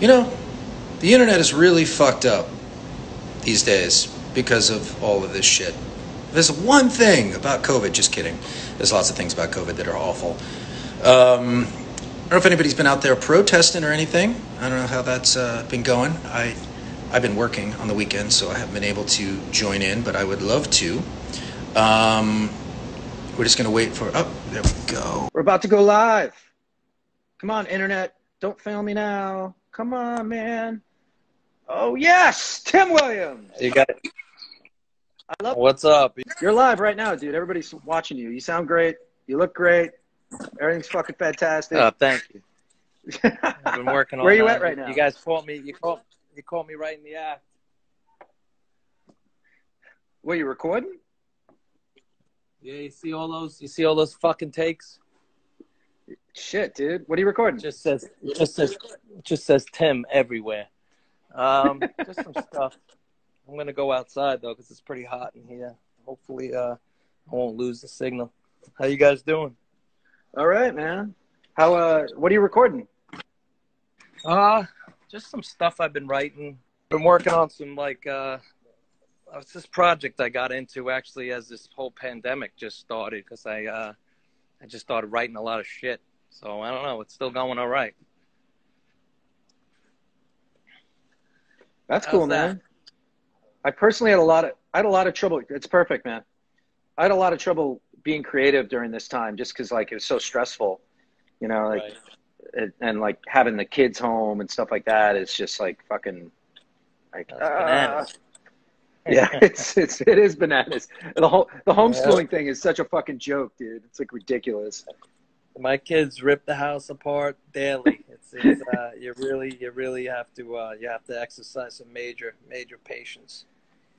You know, the internet is really fucked up these days because of all of this shit. There's one thing about COVID, just kidding. There's lots of things about COVID that are awful. Um, I don't know if anybody's been out there protesting or anything. I don't know how that's uh, been going. I, I've been working on the weekend, so I haven't been able to join in, but I would love to. Um, we're just going to wait for. Oh, there we go. We're about to go live. Come on, internet. Don't fail me now. Come on, man. Oh, yes. Tim Williams. You got it. I love What's up? You're live right now, dude. Everybody's watching you. You sound great. You look great. Everything's fucking fantastic. Uh, thank you. I've been working on. Where are you uh, at right now? You guys caught me. You caught. You caught me right in the act. Were you recording? Yeah, you see all those. You see all those fucking takes. Shit, dude. What are you recording? Just says. Just says. Just says Tim everywhere. Um, just some stuff. I'm gonna go outside though because it's pretty hot in here. Hopefully, uh, I won't lose the signal. How you guys doing? All right, man. How? Uh, what are you recording? Uh, just some stuff I've been writing. Been working on some like uh it's this project I got into actually as this whole pandemic just started because I uh I just started writing a lot of shit. So I don't know, it's still going all right. That's How's cool, that? man. I personally had a lot of I had a lot of trouble. It's perfect, man. I had a lot of trouble being creative during this time just because like it was so stressful, you know, like Right. it, and like having the kids home and stuff like that. It's just like fucking like bananas. Ah. Yeah, it's it's it is bananas. The whole the homeschooling thing is such a fucking joke, dude. It's like ridiculous. My kids rip the house apart daily. It's, it's uh you really you really have to uh you have to exercise some major major patience.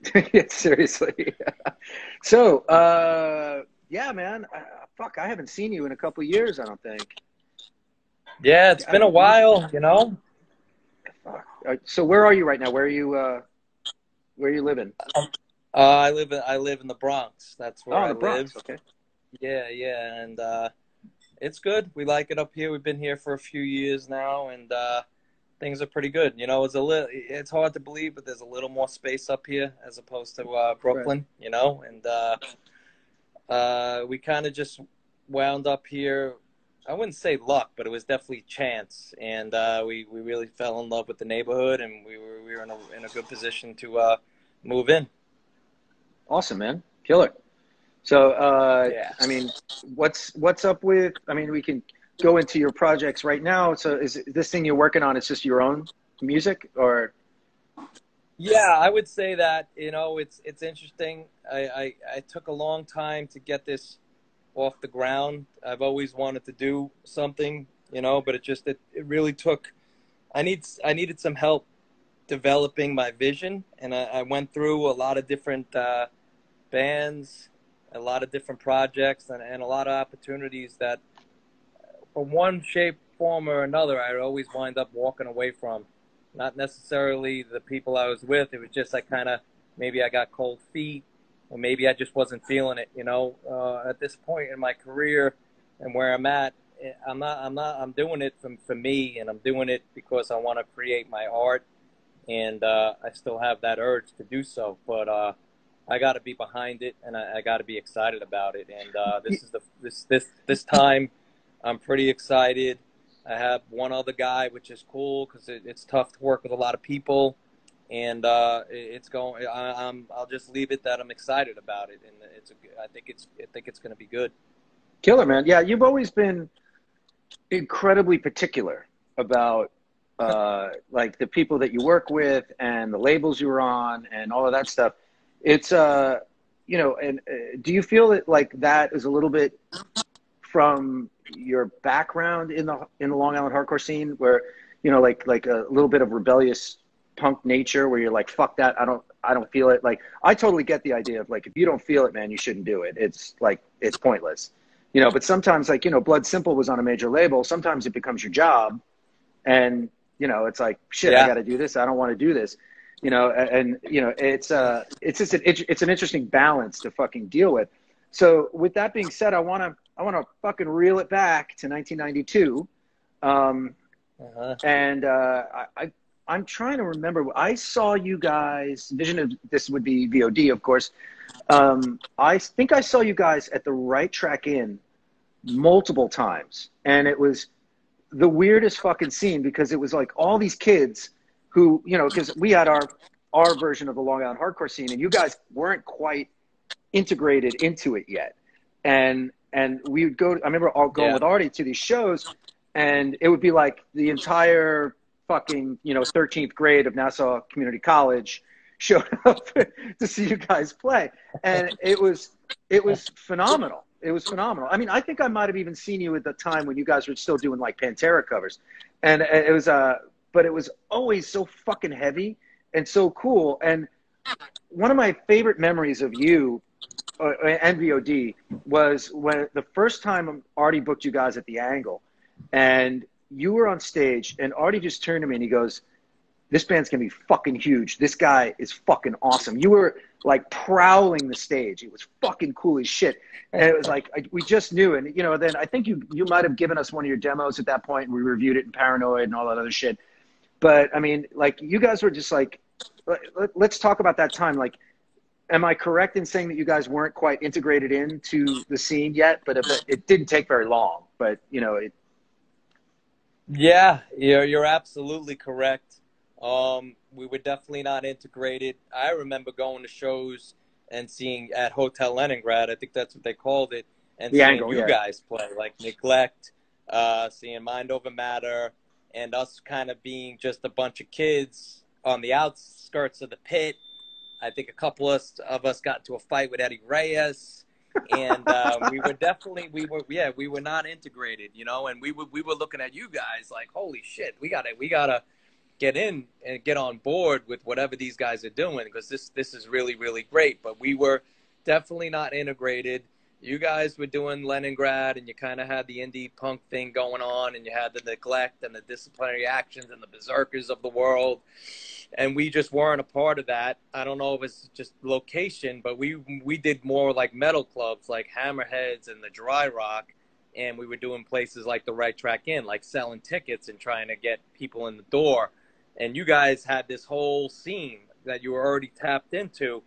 yeah, seriously. so, uh, yeah, man. Uh, fuck, I haven't seen you in a couple years. I don't think. Yeah, it's been a while, you know. Fuck. Uh, so, where are you right now? Where are you? Uh, where are you living? Uh, I live in I live in the Bronx. That's where oh, I the Bronx. live. Okay. Yeah, yeah, and uh, it's good. We like it up here. We've been here for a few years now, and uh, things are pretty good. You know, it's a little. It's hard to believe, but there's a little more space up here as opposed to uh, Brooklyn. You know, and uh, uh, we kind of just wound up here. I wouldn't say luck, but it was definitely chance, and uh, we we really fell in love with the neighborhood, and we were we were in a in a good position to uh, move in. Awesome, man. Killer. So, uh, Yeah. I mean, what's what's up with? I mean, we can go into your projects right now. So, is this thing you're working on? It's just your own music, or Yeah, I would say that you know it's it's interesting. I, I I took a long time to get this off the ground. I've always wanted to do something, you know, but it just it, it really took. I need I needed some help developing my vision, and I, I went through a lot of different uh, bands, a lot of different projects, and, and a lot of opportunities that, for one shape, form, or another, I always wind up walking away from not necessarily the people I was with. It was just I kind of maybe I got cold feet, or maybe I just wasn't feeling it. You know, uh, at this point in my career and where I'm at, eh, I'm not. I'm not. I'm doing it for for me, and I'm doing it because I want to create my art, and uh, I still have that urge to do so. But uh, I got to be behind it, and I, I got to be excited about it. And uh, this is the this this this time, I'm pretty excited. I have one other guy, which is cool because it, it's tough to work with a lot of people, and uh, it- it's going. I, I'm. I'll just leave it that I'm excited about it, and it's. A, I think it's. I think it's going to be good. Killer, man. Yeah, you've always been incredibly particular about uh, like the people that you work with and the labels you were on and all of that stuff. It's uh, you know, and uh, do you feel that like that is a little bit from your background in the in the Long Island hardcore scene, where you know, like like a little bit of rebellious punk nature, where you're like, fuck that, I don't I don't feel it. Like I totally get the idea of like if you don't feel it, man, you shouldn't do it. It's like it's pointless you know but sometimes like you know blood simple was on a major label sometimes it becomes your job and you know it's like shit i got to do this i don't want to do this you know and, and you know it's uh it's just an, it's an interesting balance to fucking deal with so with that being said i want to i want to fucking reel it back to 1992 um Uh-huh. and uh, I, I I'm trying to remember. I saw you guys. Vision of this would be VOD, of course. Um, I think I saw you guys at the Right Track Inn multiple times, and it was the weirdest fucking scene because it was like all these kids who, you know, because we had our our version of the Long Island hardcore scene, and you guys weren't quite integrated into it yet, and and we would go. I remember all going Yeah. with Artie to these shows, and it would be like the entire fucking you know 13th grade of Nassau Community College showed up to see you guys play, and it was it was phenomenal. It was phenomenal. I mean, I think I might have even seen you at the time when you guys were still doing like Pantera covers, and it was uh, but it was always so fucking heavy and so cool. And one of my favorite memories of you uh, and VOD was when the first time Artie booked you guys at the Angle, and you were on stage, and Artie just turned to me and he goes, "This band's gonna be fucking huge. This guy is fucking awesome." You were like prowling the stage. It was fucking cool as shit, and it was like I, we just knew. And you know, then I think you you might have given us one of your demos at that point, and we reviewed it in Paranoid and all that other shit. But I mean, like you guys were just like, let, let- let's talk about that time. Like, am I correct in saying that you guys weren't quite integrated into the scene yet? But it, it didn't take very long. But you know, it, Yeah, you're you're absolutely correct. Um, we were definitely not integrated. I remember going to shows and seeing at Hotel Leningrad. I think that's what they called it, and The seeing Angle, you yeah. guys play like Neglect, uh, seeing Mind Over Matter, and us kind of being just a bunch of kids on the outskirts of the pit. I think a couple of, of us got into a fight with Eddie Reyes and uh, we were definitely we were yeah we were not integrated you know and we were we were looking at you guys like holy shit we gotta we gotta get in and get on board with whatever these guys are doing because this this is really really great but we were definitely not integrated you guys were doing Leningrad and you kind of had the indie punk thing going on and you had the neglect and the disciplinary actions and the berserkers of the world and we just weren't a part of that. I don't know if it's just location, but we we did more like metal clubs like Hammerheads and the Dry Rock, and we were doing places like the Right Track Inn, like selling tickets and trying to get people in the door. And you guys had this whole scene that you were already tapped into.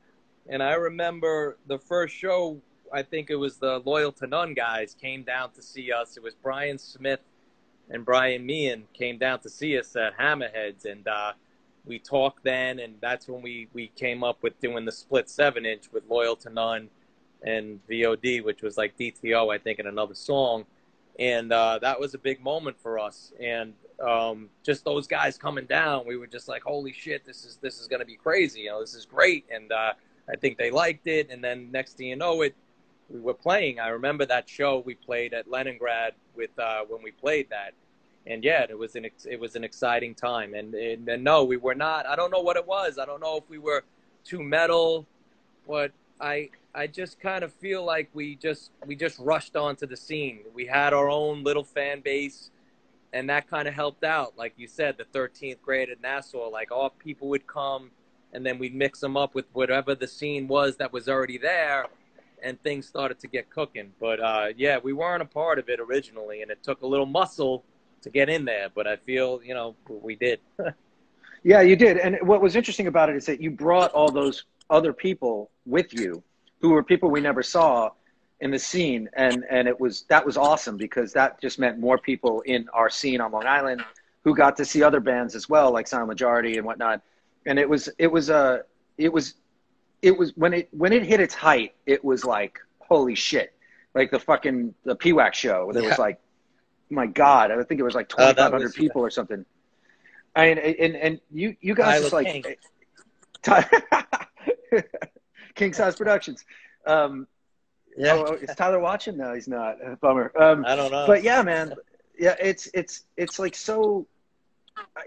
And I remember the first show, I think it was the Loyal to None guys came down to see us. It was Brian Smith and Brian Meehan came down to see us at Hammerheads, and uh, we talked then, and that's when we we came up with doing the split seven inch with Loyal to None and VOD, which was like DTO, I think, in another song, and uh, that was a big moment for us. And um, just those guys coming down, we were just like, holy shit, this is this is gonna be crazy, you know, this is great, and uh, I think they liked it. And then next thing you know, it we were playing. I remember that show we played at Leningrad with uh, when we played that and yeah, it was an it was an exciting time. And, and and no, we were not. I don't know what it was. I don't know if we were too metal, but I I just kind of feel like we just we just rushed onto the scene. We had our own little fan base, and that kind of helped out. Like you said, the 13th grade at Nassau, like all people would come, and then we'd mix them up with whatever the scene was that was already there. And things started to get cooking, but uh, yeah, we weren't a part of it originally, and it took a little muscle to get in there, but I feel you know we did. Yeah, you did. And what was interesting about it is that you brought all those other people with you who were people we never saw in the scene and and it was that was awesome because that just meant more people in our scene on Long Island who got to see other bands as well like Silent Majority and whatnot and it was it was a it was it was when it when it hit its height it was like holy shit like the fucking the PWAC show there Yeah. was like my god I think it was like Oh, 2500 was- people or something I mean, and and you you guys Tyler just like King. King Size Productions. Um, Yeah, oh, is Tyler watching? No, he's not. Bummer. Um, I don't know. but yeah, man. Yeah, it's it's it's like so.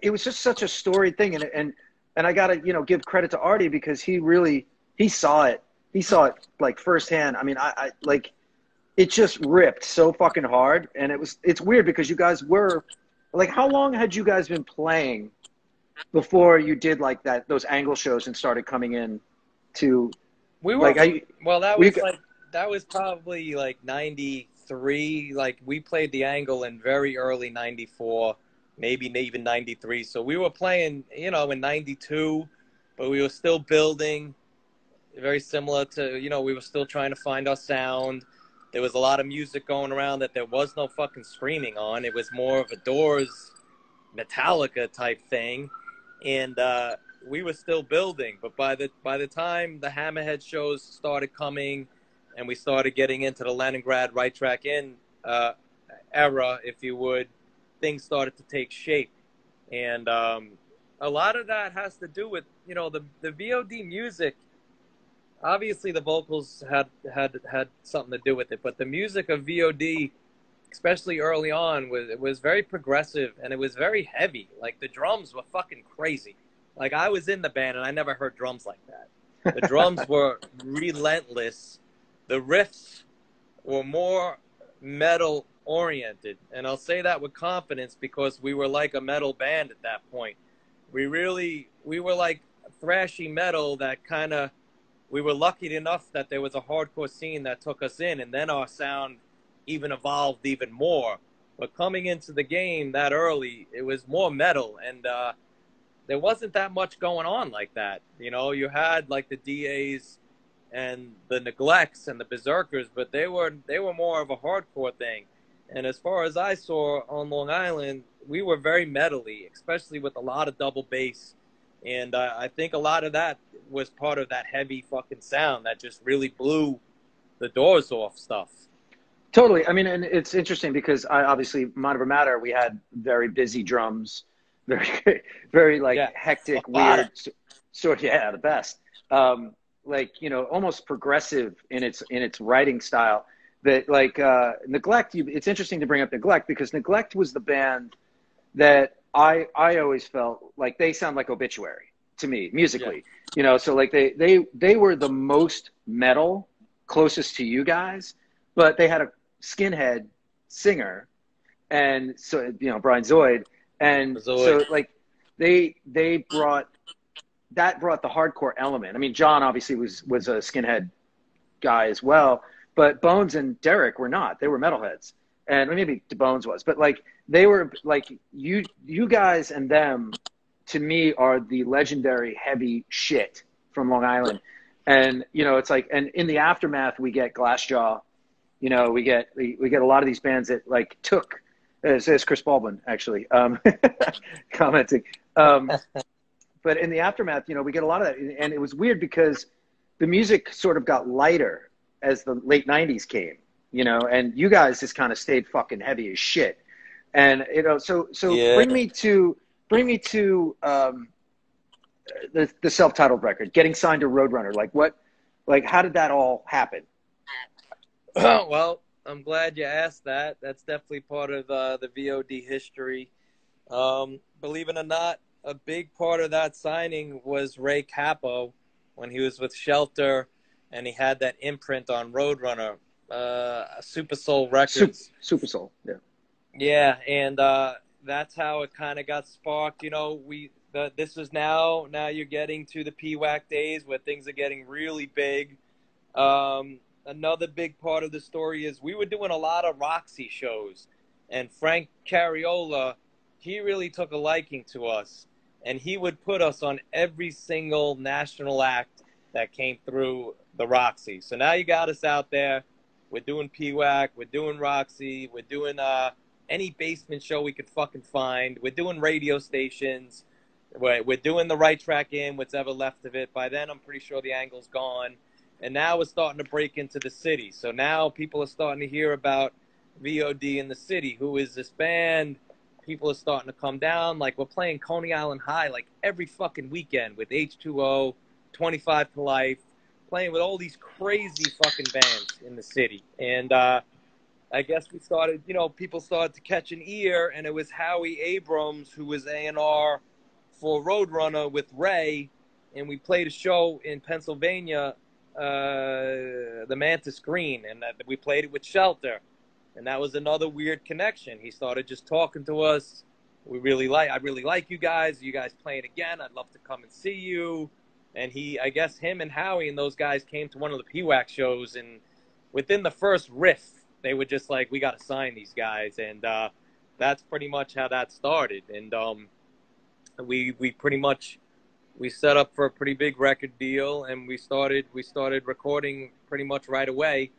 It was just such a storied thing, and and and I gotta you know give credit to Artie because he really he saw it. He saw it like firsthand. I mean, I, I like it just ripped so fucking hard, and it was it's weird because you guys were like, how long had you guys been playing before you did like that those angle shows and started coming in to we were like I well. That was got- like that was probably like '93. Like we played the angle in very early '94. maybe even 93. So we were playing, you know, in 92, but we were still building. Very similar to, you know, we were still trying to find our sound. There was a lot of music going around that there was no fucking screaming on. It was more of a Doors, Metallica type thing, and uh, we were still building. But by the by the time the Hammerhead shows started coming, and we started getting into the Leningrad Right Track Inn uh, era, if you would, things started to take shape, and um, a lot of that has to do with you know the the VOD music. Obviously, the vocals had had had something to do with it, but the music of VOD, especially early on, was it was very progressive and it was very heavy. Like the drums were fucking crazy. Like I was in the band and I never heard drums like that. The drums were relentless. The riffs were more metal oriented. And I'll say that with confidence because we were like a metal band at that point. We really, we were like thrashy metal that kind of, we were lucky enough that there was a hardcore scene that took us in, and then our sound even evolved even more. But coming into the game that early, it was more metal, and uh, there wasn't that much going on like that. You know, you had like the DAs and the neglects and the berserkers, but they were they were more of a hardcore thing. And as far as I saw on Long Island, we were very metally, especially with a lot of double bass. And uh, I think a lot of that was part of that heavy fucking sound that just really blew the doors off stuff. Totally. I mean, and it's interesting because I obviously Mind Over Matter, we had very busy drums, very, very like Yeah. hectic, weird, sort yeah, the best. Um, like you know, almost progressive in its in its writing style. That like uh, neglect. You, it's interesting to bring up neglect because neglect was the band that I I always felt like they sound like obituary to me musically. You know, so like they they they were the most metal, closest to you guys, but they had a skinhead singer, and so you know Brian Zoid, and so like they they brought that brought the hardcore element. I mean, John obviously was was a skinhead guy as well, but Bones and Derek were not. They were metalheads, and maybe Bones was, but like they were like you you guys and them to me are the legendary heavy shit from Long Island. And you know, it's like, and in the aftermath, we get Glassjaw. You know, we get we, we get a lot of these bands that like took. Says Chris Baldwin actually um, commenting. Um, but in the aftermath, you know, we get a lot of that, and it was weird because the music sort of got lighter as the late '90s came. You know, and you guys just kind of stayed fucking heavy as shit. And you know, so so Yeah. bring me to bring me to um, the the self-titled record, getting signed to Roadrunner. Like what, like how did that all happen? well, I'm glad you asked that. That's definitely part of uh, the VOD history. Um, believe it or not, a big part of that signing was Ray Cappo when he was with Shelter, and he had that imprint on Roadrunner, uh, Super Soul Records. Super, Super Soul. Yeah. Yeah, and uh, that's how it kind of got sparked. You know, we the, this is now now you're getting to the PWAC days where things are getting really big. Um, another big part of the story is we were doing a lot of Roxy shows, and Frank Cariola, he really took a liking to us, and he would put us on every single national act that came through the Roxy. So now you got us out there. We're doing PWAC, we're doing Roxy, we're doing uh, any basement show we could fucking find. We're doing radio stations. We're, we're doing the right track in, what's ever left of it. By then, I'm pretty sure the angle's gone. And now we're starting to break into the city. So now people are starting to hear about VOD in the city. Who is this band? People are starting to come down. Like we're playing Coney Island High like every fucking weekend with H2O, 25 to Life, playing with all these crazy fucking bands in the city. And uh, I guess we started, you know, people started to catch an ear, and it was Howie Abrams who was A and R for Roadrunner with Ray, and we played a show in Pennsylvania, uh, the Mantis Green, and uh, we played it with Shelter, and that was another weird connection. He started just talking to us. We really like, I really like you guys. You guys playing again? I'd love to come and see you. And he, I guess, him and Howie and those guys came to one of the PWAC shows, and within the first riff, they were just like, "We got to sign these guys," and uh, that's pretty much how that started. And um, we we pretty much we set up for a pretty big record deal, and we started we started recording pretty much right away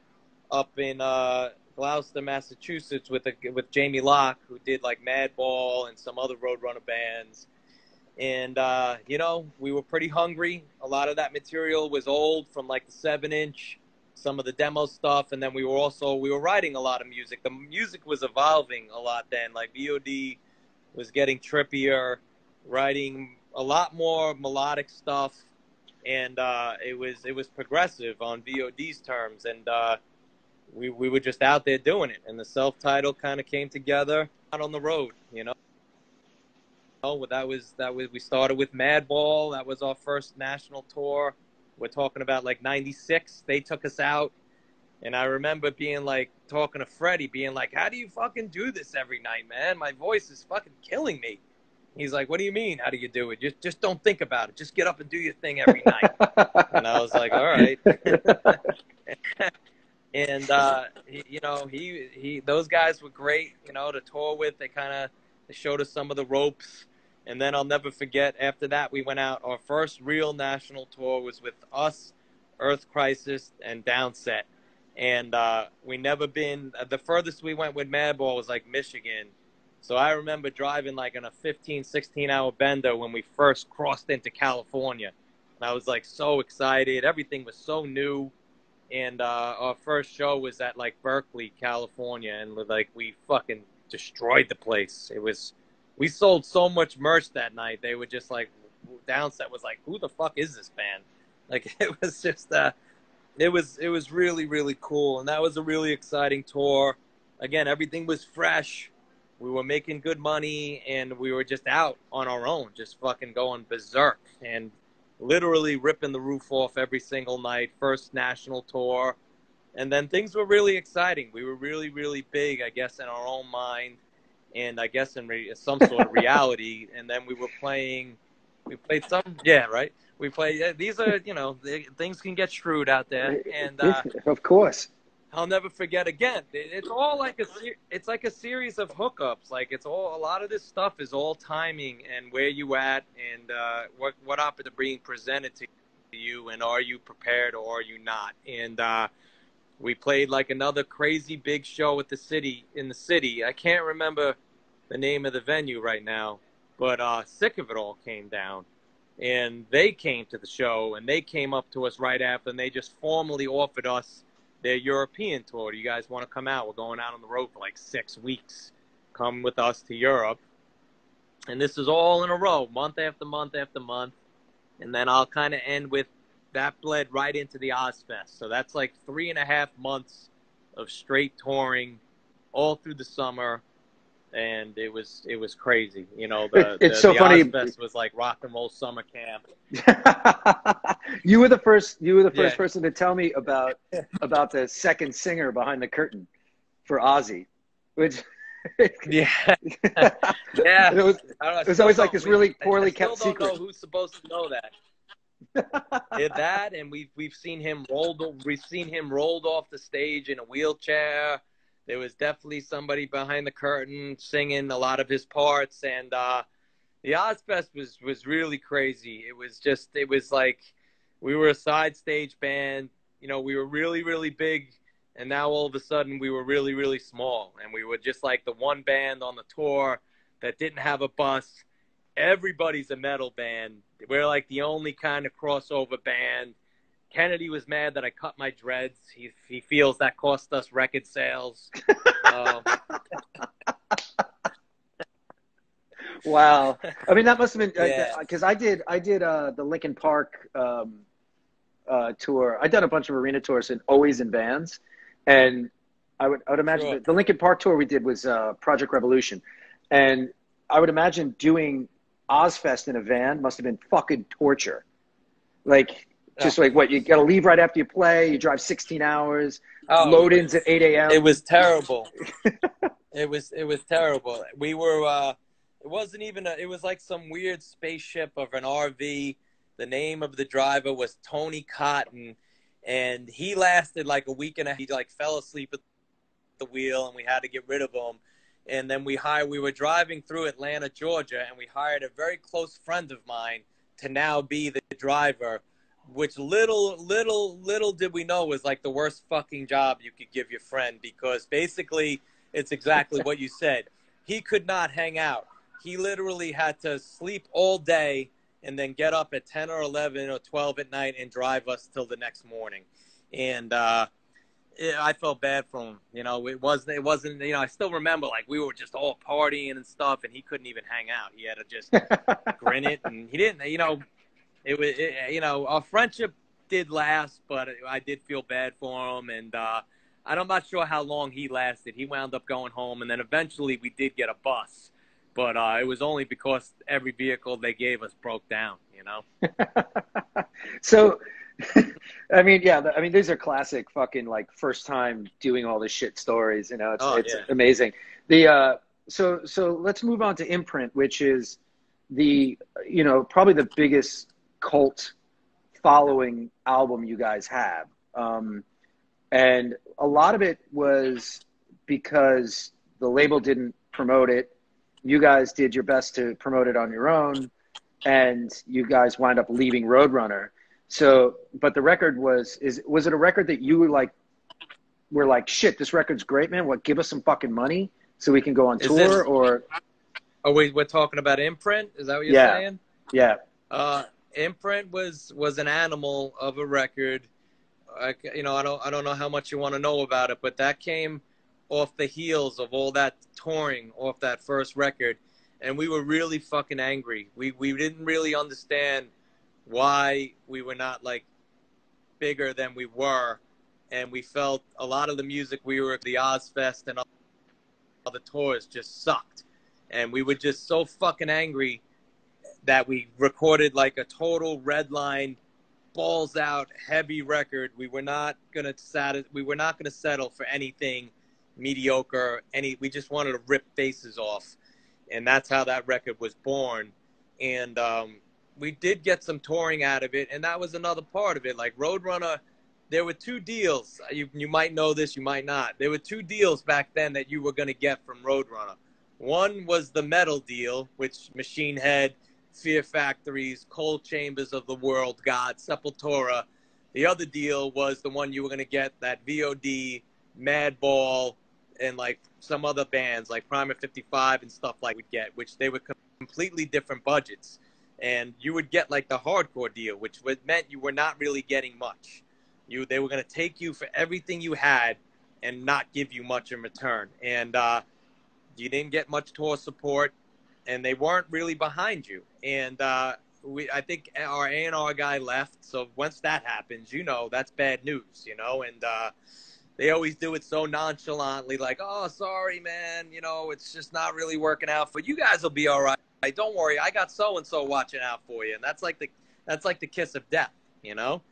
up in uh, Gloucester, Massachusetts, with a, with Jamie Locke, who did like Madball and some other Roadrunner bands. And uh, you know, we were pretty hungry. A lot of that material was old from like the seven inch, some of the demo stuff, and then we were also we were writing a lot of music. The music was evolving a lot then. Like VOD was getting trippier, writing a lot more melodic stuff, and uh, it was it was progressive on VOD's terms, and uh, we we were just out there doing it, and the self title kind of came together out on the road, you know. Oh, that was that was we started with Madball. That was our first national tour. We're talking about like '96. They took us out, and I remember being like talking to Freddie, being like, "How do you fucking do this every night, man? My voice is fucking killing me." He's like, "What do you mean? How do you do it? Just just don't think about it. Just get up and do your thing every night." and I was like, "All right." and uh, he, you know, he he those guys were great. You know, to tour with. They kind of showed us some of the ropes. And then I'll never forget. After that, we went out. Our first real national tour was with us, Earth Crisis, and Downset. And uh, we never been. The furthest we went with Madball was like Michigan. So I remember driving like in a 15, 16 hour bender when we first crossed into California. And I was like so excited. Everything was so new. And uh, our first show was at like Berkeley, California. And like we fucking destroyed the place. It was we sold so much merch that night. They were just like, Downset was like, who the fuck is this band? Like it was just, uh, it was it was really really cool, and that was a really exciting tour. Again, everything was fresh. We were making good money, and we were just out on our own, just fucking going berserk, and literally ripping the roof off every single night. First national tour, and then things were really exciting. We were really really big, I guess, in our own mind and I guess in re- some sort of reality. and then we were playing, we played some, yeah, right. We played, these are, you know, they, things can get shrewd out there, and uh, of course, I'll never forget again. It's all like a, it's like a series of hookups. Like it's all a lot of this stuff is all timing and where you at and uh, what what opera being presented to you, and are you prepared or are you not? And uh, we played like another crazy big show at the city in the city. I can't remember the name of the venue right now, but uh, Sick of It All came down, and they came to the show, and they came up to us right after, and they just formally offered us their European tour. Do you guys want to come out? We're going out on the road for like six weeks. Come with us to Europe, and this is all in a row, month after month after month, and then I'll kind of end with that bled right into the Ozzfest. So that's like three and a half months of straight touring all through the summer and it was it was crazy. You know, the it's the, so the funny. Ozzfest was like rock and roll summer camp. you were the first. You were the first Yeah. person to tell me about about the second singer behind the curtain for Ozzy, which Yeah, yeah, it was I know, I It was always like this really poorly I still kept secret. know who's supposed to know that. Did that, and we've we've seen him rolled. We've seen him rolled off the stage in a wheelchair. There was definitely somebody behind the curtain singing a lot of his parts, and uh, the Ozzfest was was really crazy. It was just it was like we were a side stage band. You know, we were really really big, and now all of a sudden we were really really small, and we were just like the one band on the tour that didn't have a bus. Everybody's a metal band. We're like the only kind of crossover band. Kennedy was mad that I cut my dreads. He he feels that cost us record sales. um, wow. I mean, that must have been Yeah. because I did I did uh, the Linkin Park um, uh, tour. I've done a bunch of arena tours and always in bands, and I would I would imagine Sure. the Linkin Park tour we did was uh, Project Revolution, and I would imagine doing Ozzfest in a van must have been fucking torture. Like just like what you got to leave right after you play. You drive 16 hours. oh, load ins at 8 a.m. It was terrible. it was it was terrible. We were uh it wasn't even a it was like some weird spaceship of an RV. The name of the driver was Tony Cotton and he lasted like a week and a half. He like fell asleep at the wheel and we had to get rid of him. and then we hired. We were driving through Atlanta, Georgia, and we hired a very close friend of mine to now be the driver. Which little, little, little did we know was like the worst fucking job you could give your friend because basically it's exactly what you said. He could not hang out. He literally had to sleep all day and then get up at 10 or 11 or 12 at night and drive us till the next morning. And uh, it, I felt bad for him. You know, it wasn't, it wasn't, you know, I still remember like we were just all partying and stuff and he couldn't even hang out. He had to just grin it and he didn't, you know, it was, it, you know, our friendship did last, but I did feel bad for him. And, uh, I'm not sure how long he lasted. He wound up going home, and then eventually we did get a bus, but uh, it was only because every vehicle they gave us broke down. You know. so, I mean, yeah, I mean, these are classic fucking like first time doing all this shit stories. You know, it's Oh, it's yeah. amazing. The uh, so so let's move on to Imprint, which is the you know probably the biggest cult following album you guys have. Um, and a lot of it was because the label didn't promote it. You guys did your best to promote it on your own, and you guys wind up leaving Roadrunner. So, but the record was is was it a record that you were like were like shit? This record's great, man. What? Give us some fucking money so we can go on Is tour, this- or Oh, we we're talking about imprint. Is that what you're Yeah. saying? yeah, Uh, imprint was was an animal of a record. I, you know, I don't I don't know how much you want to know about it, but that came off the heels of all that touring off that first record, and we were really fucking angry. We we didn't really understand why we were not like bigger than we were, and we felt a lot of the music we were at the Ozzfest and all the tours just sucked, and we were just so fucking angry that we recorded like a total red line balls out heavy record. We were not gonna sat we were not gonna settle for anything mediocre any we just wanted to rip faces off. And that's how that record was born. And um, we did get some touring out of it and that was another part of it. Like roadrunner there were two deals. You, you might know this you might not. There were two deals back then that you were going to get from roadrunner. One was the metal deal which machine head Fear Factories, Coal Chambers of the World, God, Sepultura. The other deal was the one you were going to get that VOD, Madball, and like some other bands like Primer 55 and stuff like we'd get, which they were completely different budgets. And you would get like the hardcore deal, which would, meant you were not really getting much. You they were going to take you for everything you had and not give you much in return. And uh, you didn't get much tour support and they weren't really behind you. And uh, we, I think our A and R guy left. So once that happens, you know that's bad news, you know. And uh, they always do it so nonchalantly, like, "Oh, sorry, man. You know, it's just not really working out for you guys. Will be all right. Don't worry. I got so and so watching out for you." And that's like the that's like the kiss of death, you know.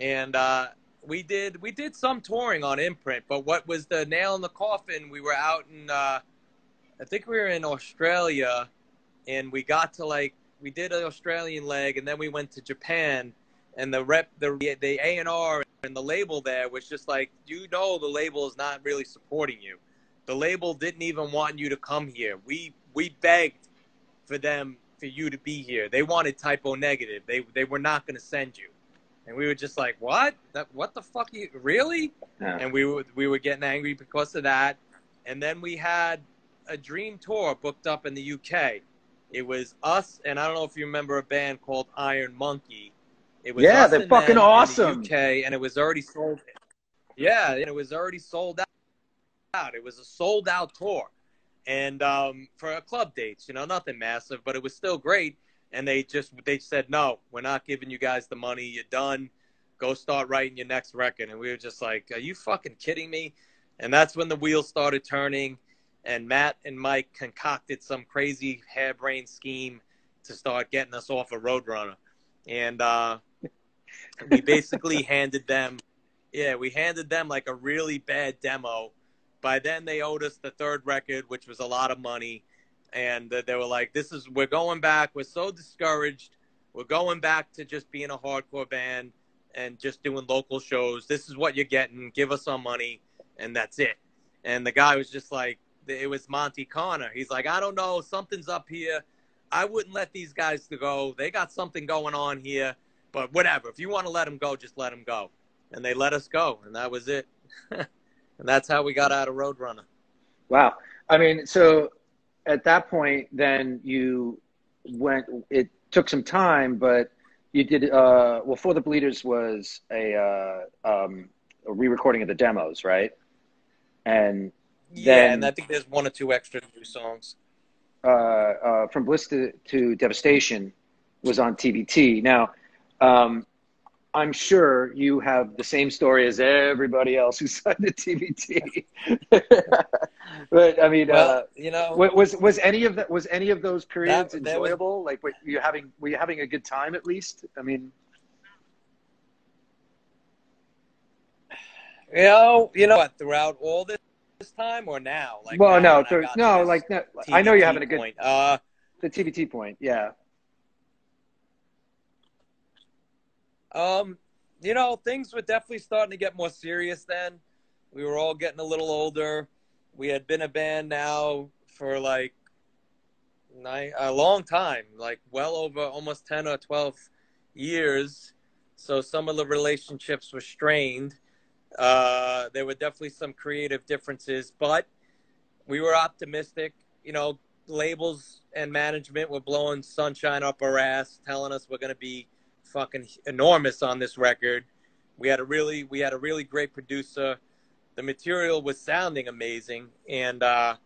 And uh, we did we did some touring on Imprint, but what was the nail in the coffin? We were out in. Uh, I think we were in Australia, and we got to like we did an Australian leg, and then we went to Japan, and the rep the the A and R and the label there was just like you know the label is not really supporting you. The label didn't even want you to come here. We we begged for them for you to be here. They wanted Type O Negative. They they were not going to send you, and we were just like, what? That what the fuck? You really? yeah. and we were we were getting angry because of that. And then we had a dream tour booked up in the UK. It was us, and I don't know if you remember a band called Iron Monkey. It was Yeah, they're fucking in the awesome. UK, and it was already sold. Yeah, and it was already sold out. It was a sold out tour, and um, for a club dates, you know, nothing massive, but it was still great. And they just they said, no, we're not giving you guys the money. You're done. Go start writing your next record. And we were just like, are you fucking kidding me? And that's when the wheels started turning, and Matt and Mike concocted some crazy harebrained scheme to start getting us off a Roadrunner. And uh, we basically handed them, yeah, we handed them like a really bad demo. By then, they owed us the third record, which was a lot of money. And uh, they were like, this is, we're going back. We're so discouraged. We're going back to just being a hardcore band and just doing local shows. This is what you're getting. Give us some money and that's it. And the guy was just like, it was Monte Conner. He's like, I don't know, something's up here. I wouldn't let these guys to go. They got something going on here, but whatever. If you want to let them go, just let them go. And they let us go, and that was it. and that's how we got out of Roadrunner. Wow. I mean, so at that point, then you went. It took some time, but you did. Uh, well, for the Bleeders was a, uh, um, a re-recording of the demos, right? And yeah, then, and I think there's one or two extra new songs. Uh, uh, from Bliss to, to, Devastation was on TVT. Now, um, I'm sure you have the same story as everybody else who signed to TVT. but I mean, well, uh, you know, was was any of that was any of those periods that, enjoyable? Was, like, were you having were you having a good time at least? I mean, you know, you know what? Throughout all this time or now? Like, well, no, no, like no, I know you're having a good point. Uh, the TVT point, yeah. Um, you know, things were definitely starting to get more serious then. We were all getting a little older. We had been a band now for like nine, a long time, like well over almost 10 or 12 years. So some of the relationships were strained. Uh, there were definitely some creative differences, but we were optimistic. You know, labels and management were blowing sunshine up our ass, telling us we're going to be fucking enormous on this record. We had a really we had a really great producer. The material was sounding amazing, and uh,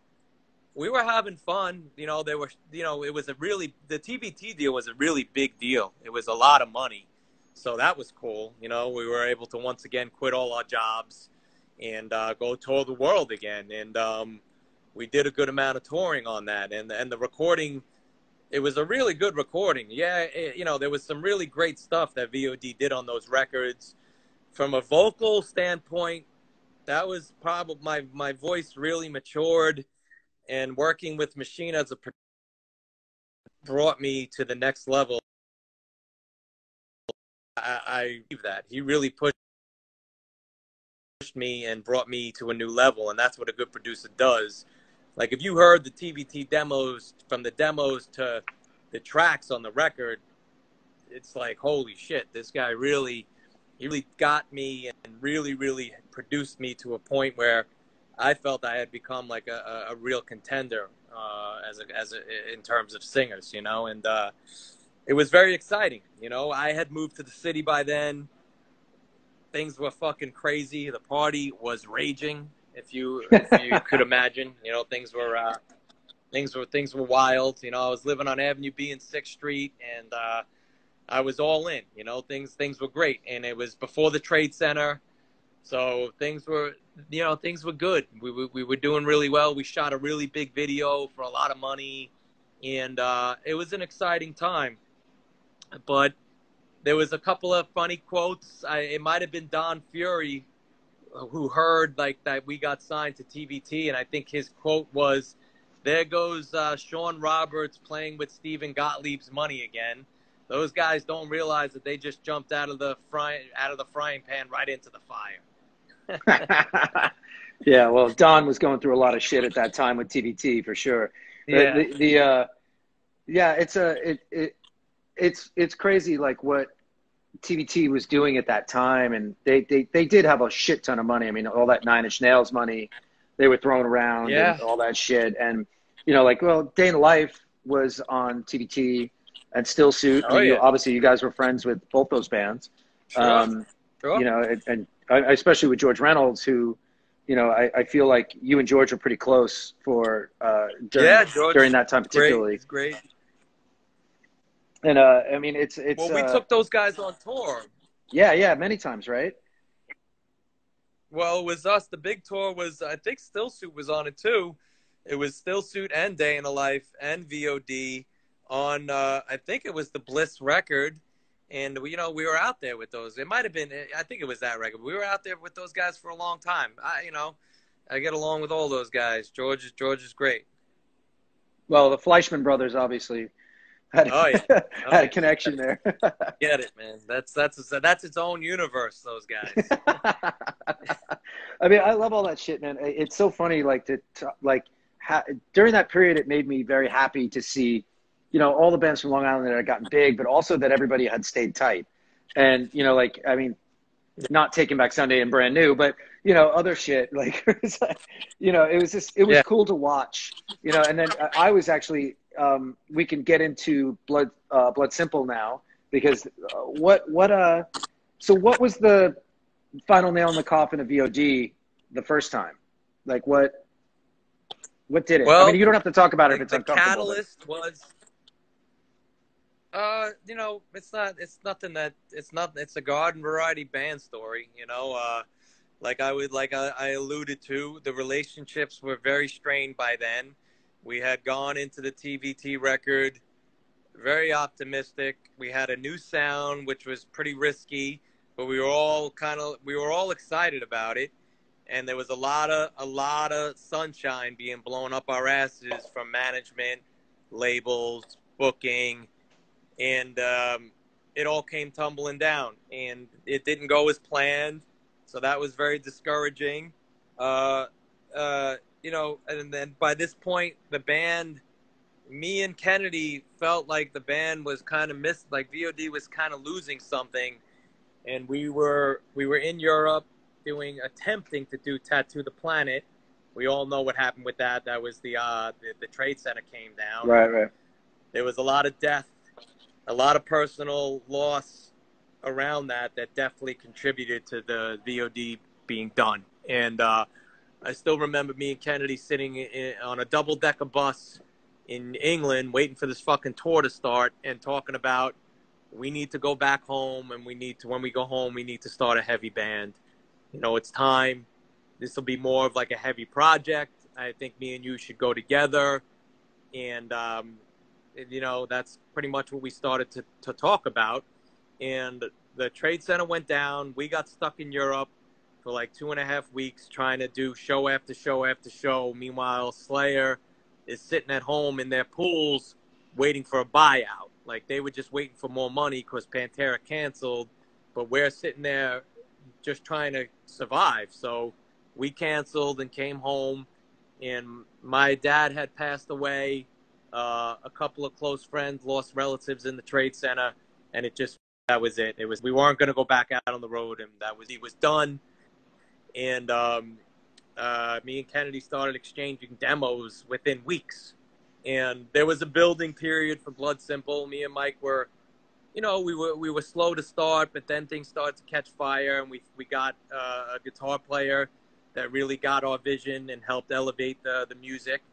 we were having fun. You know, there were you know it was a really the TVT deal was a really big deal. It was a lot of money, so that was cool. You know, we were able to once again quit all our jobs and uh, go tour the world again, and um, we did a good amount of touring on that, and and the recording it was a really good recording. Yeah, it, you know, there was some really great stuff that VOD did on those records. From a vocal standpoint, that was probably my my voice really matured, and working with Machine as a brought me to the next level. I, believe that. He really pushed me and brought me to a new level, and that's what a good producer does. Like if you heard the TVT demos from the demos to the tracks on the record, it's like holy shit, this guy really, he really got me and really, really produced me to a point where I felt I had become like a, a, a real contender uh, as a, as a, in terms of singers, you know, and uh, it was very exciting. You know, I had moved to the city by then. Things were fucking crazy. The party was raging if you if you could imagine. You know, things were uh, things were things were wild. You know, I was living on Avenue B and Sixth Street, and uh, I was all in. You know, things things were great, and it was before the Trade Center, so things were you know things were good. We we, we were doing really well. We shot a really big video for a lot of money, and uh, it was an exciting time. But there was a couple of funny quotes. I, it might have been Don Fury who heard like that we got signed to TVT, and I think his quote was, "There goes uh, Sean Roberts playing with Stephen Gottlieb's money again." Those guys don't realize that they just jumped out of the fry out of the frying pan right into the fire. yeah, well, Don was going through a lot of shit at that time with TVT for sure. Yeah, the, the, the uh, yeah, it's a it, it it's it's crazy like what TVT was doing at that time, and they, they, they did have a shit ton of money. I mean, all that Nine Inch Nails money they were throwing around yeah. and all that shit. And, you know, like, well, Day in the Life was on TBT and Still Suit. Oh, you, yeah. Obviously, you guys were friends with both those bands. Sure. Um, sure. You know, and, and especially with George Reynolds, who, you know, I, I feel like you and George were pretty close for uh, during, yeah, during that time, particularly. Great. great. And uh, I mean, it's it's. Well, we uh, took those guys on tour. Yeah, yeah, many times, right? Well, it was us. The big tour was, I think, Still Suit was on it too. It was Still Suit and Day in a Life and VOD on. Uh, I think it was the Bliss record, and we, you know, we were out there with those. It might have been. I think it was that record. We were out there with those guys for a long time. I, you know, I get along with all those guys. George is George is great. Well, the Fleischman brothers obviously had, Oh, yeah. had Oh, a connection there. Get it, man. That's that's that's its own universe. Those guys. I mean, I love all that shit, man. It's so funny, like to, to like. ha- during that period, it made me very happy to see, you know, all the bands from Long Island that had gotten big, but also that everybody had stayed tight. And you know, like I mean, not Taking Back Sunday and brand new, but you know, other shit. Like, you know, it was just it was Yeah. cool to watch. You know, and then I- I was actually um, we can get into blood uh, blood simple now because uh, what what uh so what was the final nail in the coffin of VOD the first time? Like what what did it? I Well, mean, you don't have to talk about it if the, it's the uncomfortable. catalyst was uh you know it's not it's nothing that it's not it's a garden variety band story you know uh like i would like I, I alluded to the relationships were very strained by then we had gone into the tvt record. Very optimistic. We had a new sound which was pretty risky but we were all kind of we were all excited about it. And there was a lot of a lot of sunshine being blown up our asses from management labels booking and um, it all came tumbling down and it didn't go as planned. So that was very discouraging. Uh, uh, you know and then by this point the band me and kennedy felt like the band was kind of missed like vod was kind of losing something and we were we were in europe doing attempting to do tattoo the planet we all know what happened with that that was the uh the, the trade center came down Right, right. there was a lot of death, a lot of personal loss around that that definitely contributed to the VOD being done. And uh, I still remember me and Kennedy sitting in, on a double decker bus in England waiting for this fucking tour to start and talking about we need to go back home and we need to when we go home we need to start a heavy band. You know, it's time. This will be more of like a heavy project. I think me and you should go together and um, you know that's pretty much what we started to, to talk about and the trade center went down we got stuck in europe for like two and a half weeks trying to do show after show after show meanwhile slayer is sitting at home in their pools waiting for a buyout like they were just waiting for more money because pantera canceled but we're sitting there just trying to survive so we canceled and came home and my dad had passed away uh, a couple of close friends lost relatives in the trade center, and it just that was it. It was we weren't going to go back out on the road, and that was he was done. And um, uh, me and Kennedy started exchanging demos within weeks, and there was a building period for Blood Simple. Me and Mike were, you know, we were we were slow to start, but then things started to catch fire, and we we got uh, a guitar player that really got our vision and helped elevate the the music.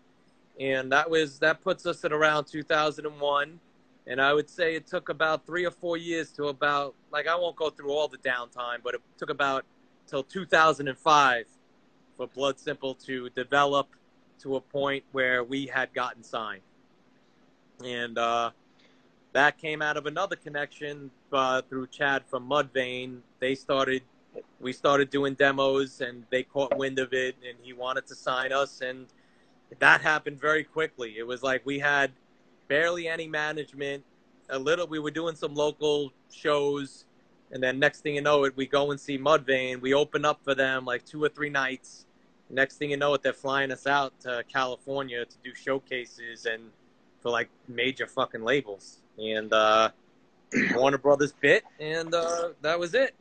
And that was that puts us at around 2001 and i would say it took about three or four years to about like i won't go through all the downtime but it took about till 2005 for blood simple to develop to a point where we had gotten signed and uh, that came out of another connection uh, through chad from mudvayne they started we started doing demos and they caught wind of it and he wanted to sign us and that happened very quickly. It was like we had barely any management. A little, we were doing some local shows, and then next thing you know, it we go and see Mudvayne. We open up for them like two or three nights. Next thing you know, it they're flying us out to California to do showcases and for like major fucking labels. And uh, Warner Brothers bit, and uh, that was it.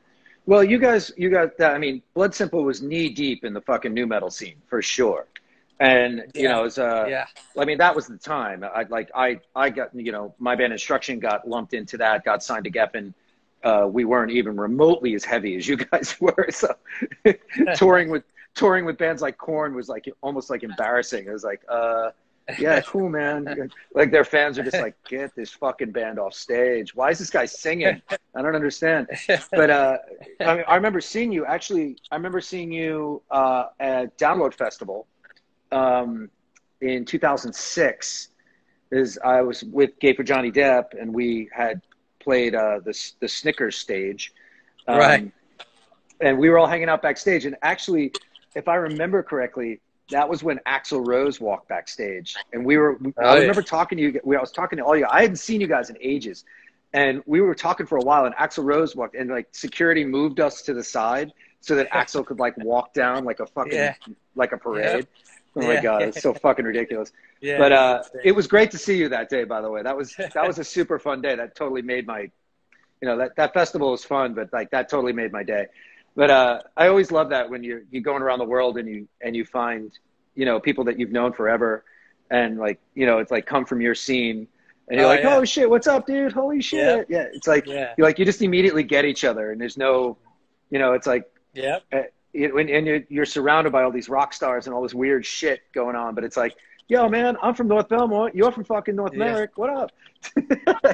Well, you guys, you got that. I mean, Blood Simple was knee deep in the fucking new metal scene for sure. And you Yeah. know, it's uh, yeah, I mean, that was the time. I like, I, I got, you know, my band Instruction got lumped into that, got signed to Geffen. Uh, we weren't even remotely as heavy as you guys were. So touring with touring with bands like Korn was like almost like embarrassing. It was like, uh, yeah, cool, man. Like their fans are just like, get this fucking band off stage. Why is this guy singing? I don't understand. But uh, I, mean, I remember seeing you. Actually, I remember seeing you uh, at Download Festival um, in 2006. Is I was with Gay for Johnny Depp, and we had played uh, the the Snickers stage, um, Right. And we were all hanging out backstage. And actually, if I remember correctly, that was when Axl Rose walked backstage, and we were. Oh, I yeah. remember talking to you. We, I was talking to all you. I hadn't seen you guys in ages, and we were talking for a while. And Axl Rose walked, and like security moved us to the side so that Axl could like walk down like a fucking Yeah. like a parade. Oh my god, it's so fucking ridiculous. Yeah, but uh, it was great to see you that day. By the way, that was that was a super fun day. That totally made my, you know, that that festival was fun, but like that totally made my day. But uh, I always love that when you're you're going around the world and you and you find, you know, people that you've known forever, and like you know, it's like come from your scene, and you're Oh, like, yeah. oh shit, what's up, dude? Holy shit, yeah. It's like Yeah. you like you just immediately get each other, and there's no, you know, it's like yeah. uh, it, when, and you're, you're surrounded by all these rock stars and all this weird shit going on, but it's like, yo, man, I'm from North Bellmore. You're from fucking North Yeah. Merrick. What up?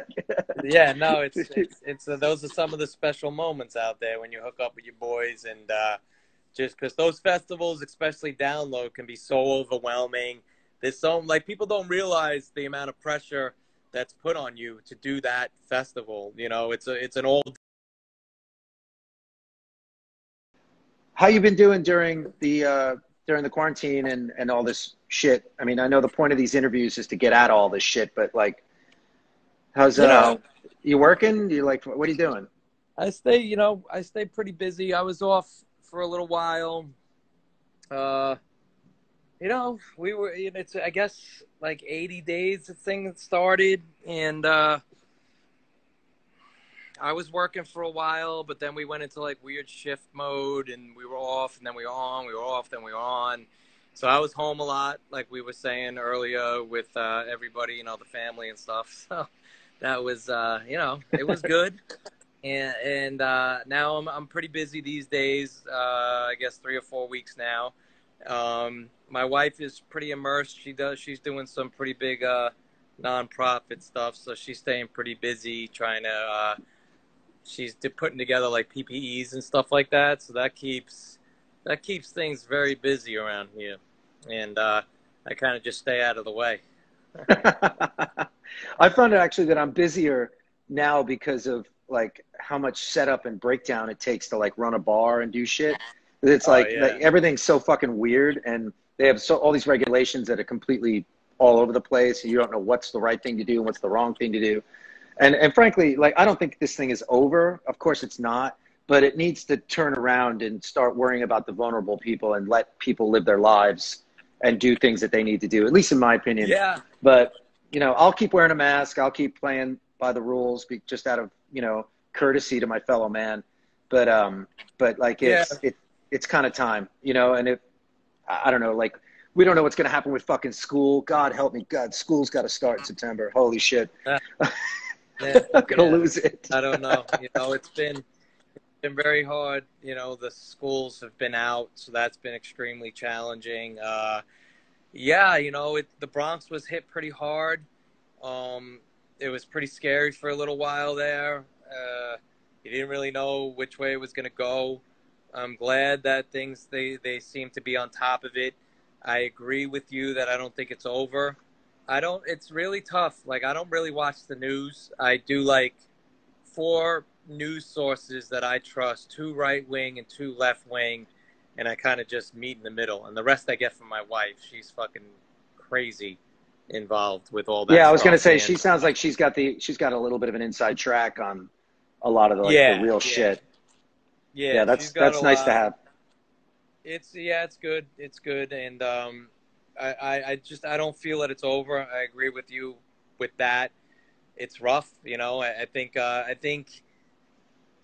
Yeah, no, it's it's, it's uh, those are some of the special moments out there when you hook up with your boys and uh, just because those festivals, especially download, can be so overwhelming. There's so like people don't realize the amount of pressure that's put on you to do that festival. You know, it's a it's an old How you been doing during the uh, during the quarantine and and all this shit? I mean, I know the point of these interviews is to get at all this shit, but like, how's You uh, know. you working? You like, what are you doing? I stay, you know, I stay pretty busy. I was off for a little while. Uh, you know, we were, you know, it's, I guess, like 80 days the thing started. And uh, I was working for a while, but then we went into like weird shift mode and we were off and then we were on, we were off, then we were on. So I was home a lot, like we were saying earlier, with uh, everybody, you know, the family and stuff. So that was, uh, you know, it was good and and uh, now I'm I'm pretty busy these days. Uh, I guess three or four weeks now. Um, my wife is pretty immersed. She does she's doing some pretty big uh, nonprofit stuff, so she's staying pretty busy trying to. She's putting together like PPEs and stuff like that, so that keeps that keeps things very busy around here, and uh, I kind of just stay out of the way. I found actually that I'm busier now because of like how much setup and breakdown it takes to like run a bar and do shit. It's Oh, like, yeah. like everything's so fucking weird and they have so all these regulations that are completely all over the place and you don't know what's the right thing to do and what's the wrong thing to do. And and frankly, like I don't think this thing is over. Of course it's not, but it needs to turn around and start worrying about the vulnerable people and let people live their lives and do things that they need to do. At least in my opinion. Yeah, But you know, I'll keep wearing a mask. I'll keep playing by the rules, be, just out of you know courtesy to my fellow man. But um, but like it's it it's kind of time, you know. And if I don't know, like we don't know what's gonna happen with fucking school. God help me, God, school's got to start in September. Holy shit, yeah, I'm gonna yeah. lose it. I don't know. You know, it's been it's been very hard. You know, the schools have been out, so that's been extremely challenging. Uh, yeah, you know, it, the Bronx was hit pretty hard. Um, it was pretty scary for a little while there. Uh, you didn't really know which way it was going to go. I'm glad that things they they seem to be on top of it. I agree with you that I don't think it's over. I don't. It's really tough. Like I don't really watch the news. I do like four news sources that I trust: two right wing and two left wing, and I kind of just meet in the middle. And the rest I get from my wife. She's fucking crazy involved with all that. yeah, I was gonna say man. she sounds like she's got the she's got a little bit of an inside track on a lot of the, like, Yeah, the real yeah. shit. Yeah, Yeah, that's that's nice lot. to have. It's yeah, it's good. It's good, and um, I, I, I just I don't feel that it's over. I agree with you with that. It's rough, you know. I, I think uh, I think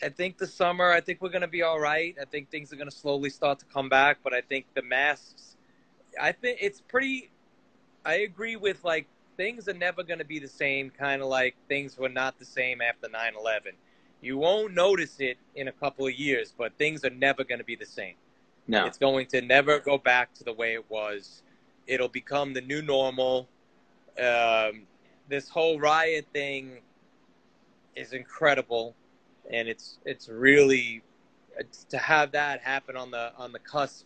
I think the summer. I think we're gonna be all right. I think things are gonna slowly start to come back. But I think the masks. I think it's pretty. I agree with like things are never gonna be the same. Kind of like things were not the same after 9-11. You won't notice it in a couple of years, but things are never gonna be the same. No, It's going to never go back to the way it was. It'll become the new normal. Um, this whole riot thing is incredible, and it's it's really it's, to have that happen on the on the cusp